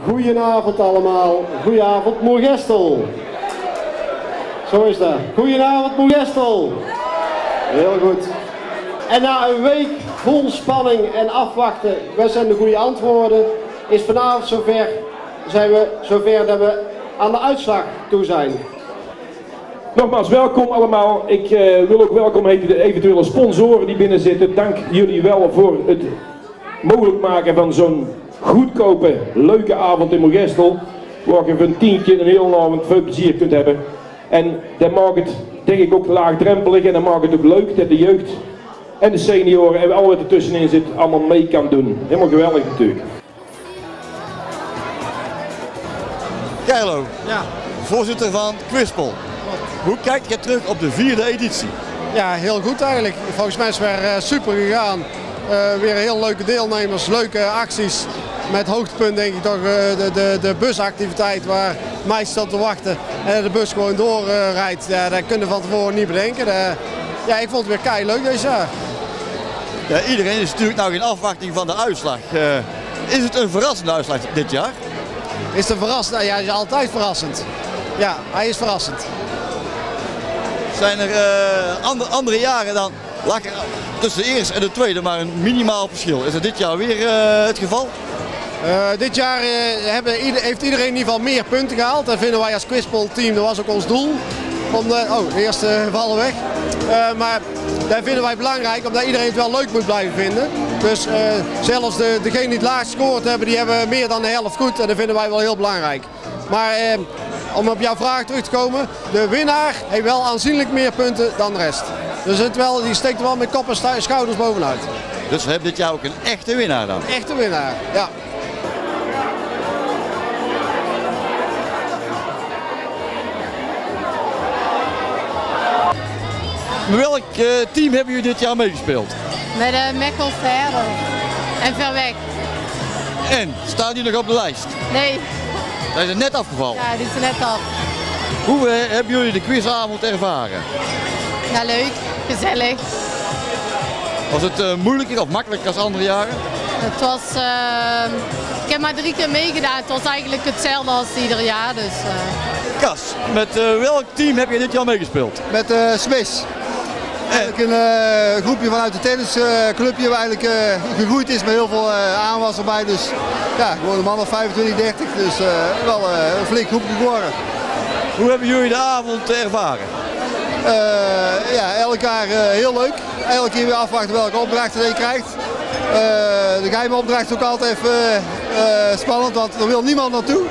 Goedenavond allemaal. Goedenavond Moergestel. Zo is dat. Goedenavond Moergestel. Heel goed. En na een week vol spanning en afwachten, wat zijn de goede antwoorden, is vanavond zover, zijn we zover dat we aan de uitslag toe zijn. Nogmaals, welkom allemaal. Ik eh, wil ook welkom heten de eventuele sponsoren die binnen zitten. Dank jullie wel voor het mogelijk maken van zo'n goedkope, leuke avond in Mogestel. Waar je voor een tientje een heel avond veel plezier kunt hebben. En dat maakt het denk ik ook laagdrempelig en dat maakt het ook leuk dat de jeugd en de senioren en al wat ertussenin zit allemaal mee kan doen. Helemaal geweldig natuurlijk. Keilo, voorzitter van Quispel. Hoe kijkt je terug op de vierde editie? Ja, heel goed eigenlijk. Volgens mij is het weer eh, super gegaan. Eh, weer heel leuke deelnemers, leuke acties. Met hoogtepunt denk ik toch eh, de, de, de busactiviteit waar meisjes staan te wachten. En de bus gewoon doorrijdt. ja, dat kunnen we van tevoren niet bedenken. Dat- ja, ik vond het weer kei leuk deze jaar. Ja, iedereen is natuurlijk nou in afwachting van de uitslag. Eh, is het een verrassende uitslag dit jaar? Is het verrassend? Nou ja, hij is altijd verrassend. Ja, hij is verrassend. Zijn er eh, ander- andere jaren dan lag er tussen de eerste en de tweede maar een minimaal verschil? Is dat dit jaar weer eh, het geval? Eh, dit jaar eh, hebben, heeft iedereen in ieder geval meer punten gehaald. Dat vinden wij als Quispel team, dat was ook ons doel. Om de, oh, de eerste vallen weg. Eh, maar dat vinden wij belangrijk, omdat iedereen het wel leuk moet blijven vinden. Dus eh, zelfs de, degenen die het laagst gescoord hebben, die hebben meer dan de helft goed. En dat vinden wij wel heel belangrijk. Maar eh, om op jouw vraag terug te komen, de winnaar heeft wel aanzienlijk meer punten dan de rest. Dus het wel, die steekt er wel met kop en schouders bovenuit. Dus we hebben dit jaar ook een echte winnaar dan. Echte winnaar, ja. Welk eh, team hebben jullie dit jaar meegespeeld? Met de Mekkel verder. En ver weg. En, staan die nog op de lijst? Nee, Zijn ze net afgevallen? ja, die is er net af. Hoe eh, hebben jullie de quizavond ervaren? Ja, leuk. Gezellig. Was het eh, moeilijker of makkelijker als andere jaren? Het was... eh, ik heb maar drie keer meegedaan. Het was eigenlijk hetzelfde als ieder jaar. Dus, eh, Kas, met eh, welk team heb je dit jaar meegespeeld? Met eh Swiss. Eigenlijk een eh, groepje vanuit het tennisclubje waar eigenlijk eh, gegroeid is met heel veel eh aanwas erbij. Dus ja, gewoon een man of 25, 30. Dus wel een flink groepje geworden. Hoe hebben jullie de avond ervaren? Ja, elk jaar heel leuk. Elke keer weer afwachten welke opdrachten je krijgt. De geheime opdracht is ook altijd even spannend, want er wil niemand naartoe.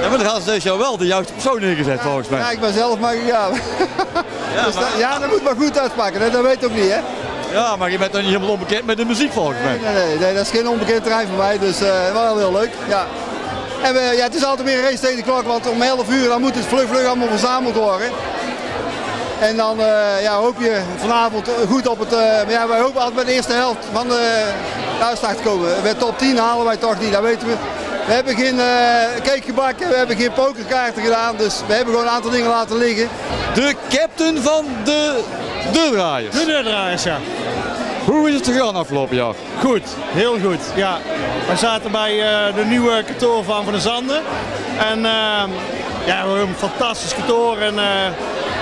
Ja, maar dan gaan ze deze jaar wel de juiste persoon neergezet volgens mij. Ja, ik ben zelf maar gegaan. Ja, Dus maar, dat, ja, dat moet maar goed uitpakken. hè. Dat weet ook niet, hè? ja, maar je bent dan niet helemaal onbekend met de muziek volgens mij. Nee, nee, nee, dat is geen onbekend terrein voor mij, dus eh, wel heel leuk. Ja. En we, ja, het is altijd weer een race tegen de klok, want om 11 uur dan moet het vlug vlug allemaal verzameld worden. En dan eh, ja, hoop je vanavond goed op het... eh, maar ja, wij hopen altijd bij de eerste helft van de, de uitslag te komen. Bij top 10 halen wij toch niet, dat weten we. We hebben geen uh, cake gebakken, we hebben geen pokerkaarten gedaan, dus we hebben gewoon een aantal dingen laten liggen. De captain van de deurdraaiers. De deurdraaiers, ja. Hoe is het gegaan afgelopen jaar? Goed, heel goed. Ja. We zaten bij eh, de nieuwe kantoor van Van der Zanden. En eh, ja, we hebben een fantastisch kantoor. En eh,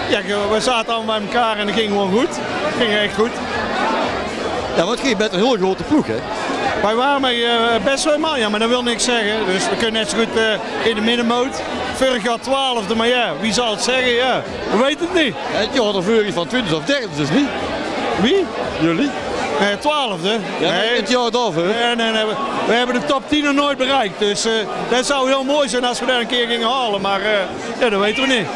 ja, we zaten allemaal bij elkaar en het ging gewoon goed. Het ging echt goed. Ja, want ging met een heel grote ploeg hè? Wij waren eh, best wel man, ja, maar dat wil niks zeggen. Dus we kunnen net zo goed eh, in de middenmoot. Vorig jaar twaalfde, maar ja, wie zal het zeggen? Ja, we weten het niet. Ja, het jaar ervoor is van 20 of 30 dus niet. Wie? Jullie? Eh, twaalfde. Ja, Nee. het jaar daarvoor. Nee, nee, nee. we- hebben de top 10 nog nooit bereikt. Dus eh, dat zou heel mooi zijn als we daar een keer gingen halen. Maar ja, dat weten we niet.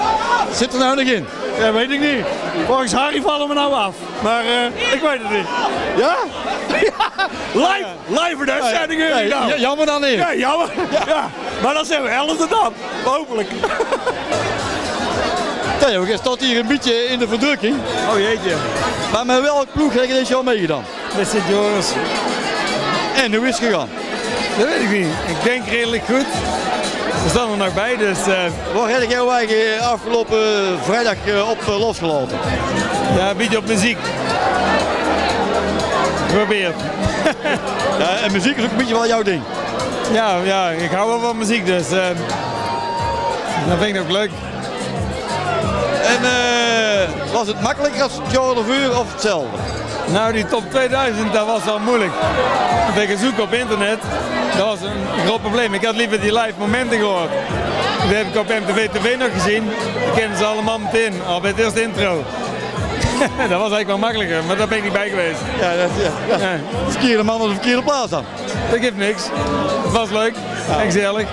Zit er nou nog in? Dat weet ik niet. Volgens Harry vallen we nou af. Maar ik weet het niet. Ja? ja. Live, live de uitzending. Nee, nou. ja, jammer dan niet. Ja, jammer. Ja. Maar dan zijn we elfde dan. Hopelijk. Theo, je staat hier een beetje in de verdrukking. Oh jeetje. Maar met welk ploeg heb je dit jaar meegedaan? Met Sint Joris. En hoe is het gegaan? Dat weet ik niet. Ik denk redelijk goed. We staan er nog bij, dus eh, Waar heb jij eigen afgelopen vrijdag eh, op eh, losgelaten? ja, een beetje op muziek. Probeer. Ja, en muziek is ook een beetje wel jouw ding. Ja, ja, ik hou wel van muziek, dus uh, dat vind ik ook leuk. En uh, was het makkelijker als Jordan Vuur of hetzelfde? Nou, die top 2000, dat was wel moeilijk. Ben ik zoeken op internet. Dat was een groot probleem. Ik had liever die live momenten gehoord. Die heb ik op MTV TV nog gezien. Ik kennen ze allemaal meteen, al bij het eerste intro. dat was eigenlijk wel makkelijker, maar daar ben ik niet bij geweest. Ja, dat, ja, ja. verkeerde man op de verkeerde plaats dan. Dat geeft niks. Het was leuk en gezellig.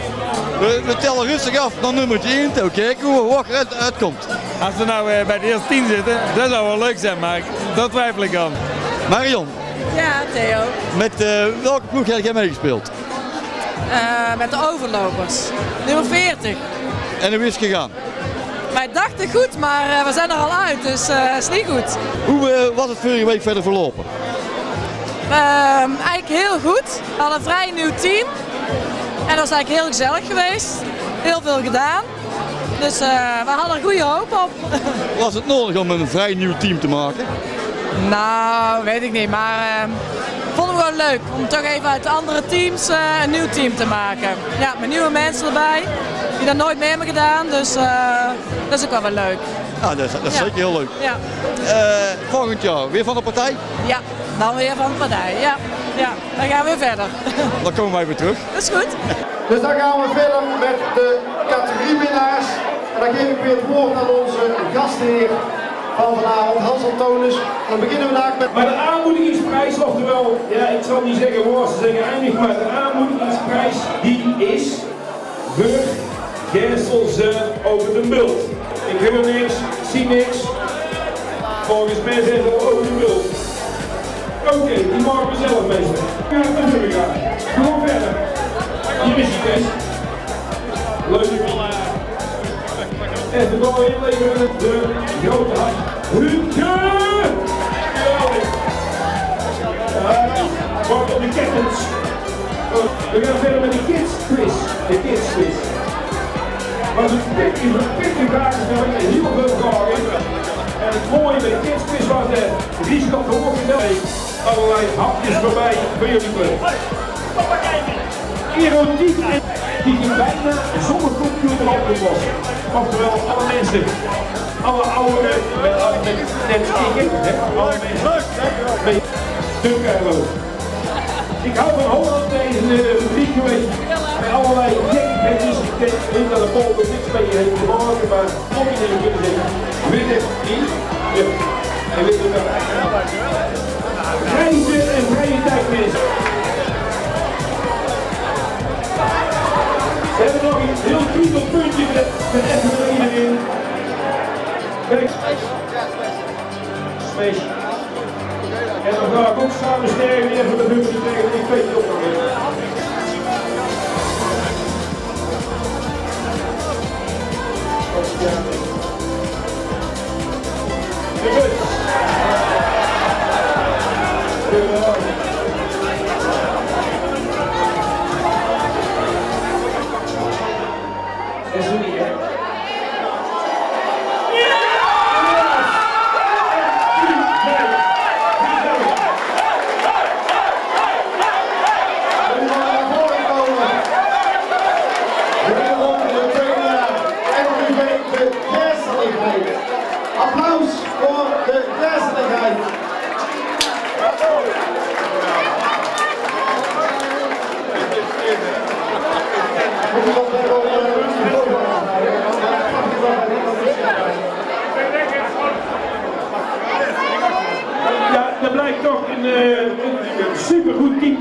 We, we, tellen rustig af naar nummertje 1. Oké, kijken hoe hoog eruit uitkomt. Als we nou uh, bij de eerste 10 zitten, dat zou wel leuk zijn, maar dat twijfel ik aan. Marion. Ja, Theo. Met uh, welke ploeg heb jij meegespeeld? Uh, met de overlopers. Nummer 40. En hoe is het gegaan? Wij dachten goed, maar uh, we zijn er al uit, dus het is niet goed. Hoe was het vorige week verder verlopen? Ehm, eigenlijk heel goed. We hadden een vrij nieuw team. En dat was eigenlijk heel gezellig geweest. Heel veel gedaan. Dus uh, we hadden er goede hoop op. Was het nodig om een vrij nieuw team te maken? Nou, weet ik niet. Maar uh, vonden we gewoon leuk om toch even uit andere teams uh, een nieuw team te maken. Ja, met nieuwe mensen erbij. Die dat nooit meer hebben gedaan. Dus dat is ook wel wel leuk. Ja, dat is, dat is Ja. zeker heel leuk. Ja. volgend jaar weer van de partij? ja, dan weer van de partij. Ja, ja. dan gaan we weer verder. Dan komen wij weer terug. Dat is goed. Dus dan gaan we verder met de categoriewinnaars. En dan geef ik weer het woord aan onze gastheer van vanavond, Hans Antonis. Dan beginnen we vandaag met... Maar de aanmoedigingsprijs, oftewel, ja, ik zal niet zeggen waar ze zeggen eindig, maar de aanmoedigingsprijs die is voor Gesselse over de bult. Ik hoor niks, zie niks. Volgens mij zeggen we over de bult. Oké, die maken we zelf meester. Ja, natuurlijk gaan. Gewoon verder. Hier is die test. Leuk. Even door heel even de grote hart. Geweldig. Wordt op de kettens. We gaan verder met de kids quiz. De kids quiz. Was een pittige, pittige vraagstelling en heel veel vragen. En het mooie bij de kids quiz was de risico hoog allerlei hapjes voorbij voor jullie terug. Erotiek en die je bijna zonder computer op kunt lossen. Oftewel, alle mensen, alle ouderen met, met net ik, hè, alle mensen met Dunkerlo. Ik hou bol er niks mee heeft te maken, maar om je even kunnen zeggen, niet. Ja, hij weet het wel. Reizen en vrije tijd mensen. We hebben nog een heel crucial puntje met, even er iedereen. Kijk. Smash. En dan ga ik ook samen sterren even de hummers tegen die twee op nog weer. Is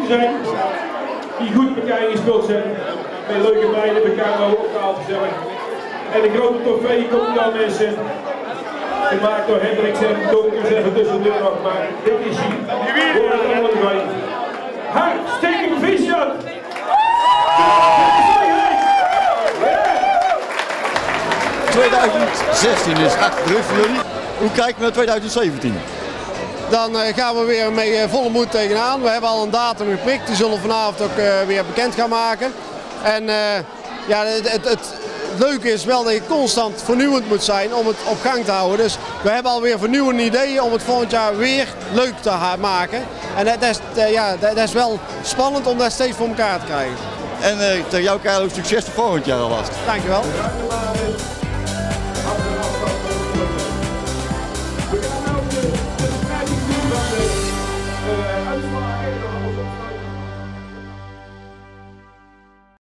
Die goed met elkaar gespeeld zijn. Met leuke meiden, elkaar ook opgehaald gezellig. En de grote trofee komt dan mensen. Gemaakt door Hendricks en Donkers even tussendoor nog. Maar dit is hij. Voor het allebei. Hartstikke proficiat! 2016 is achter de rug. Hoe kijken we naar 2017? Dan eh, gaan we weer mee eh, volle moed tegenaan. We hebben al een datum geprikt, die zullen we vanavond ook eh, weer bekend gaan maken. En ja, het, het, het leuke is wel dat je constant vernieuwend moet zijn om het op gang te houden. Dus we hebben alweer vernieuwende ideeën om het volgend jaar weer leuk te maken. En dat is, ja, dat is wel spannend om dat steeds voor elkaar te krijgen. En tegen jou Carlo succes de volgend jaar alvast. Dankjewel.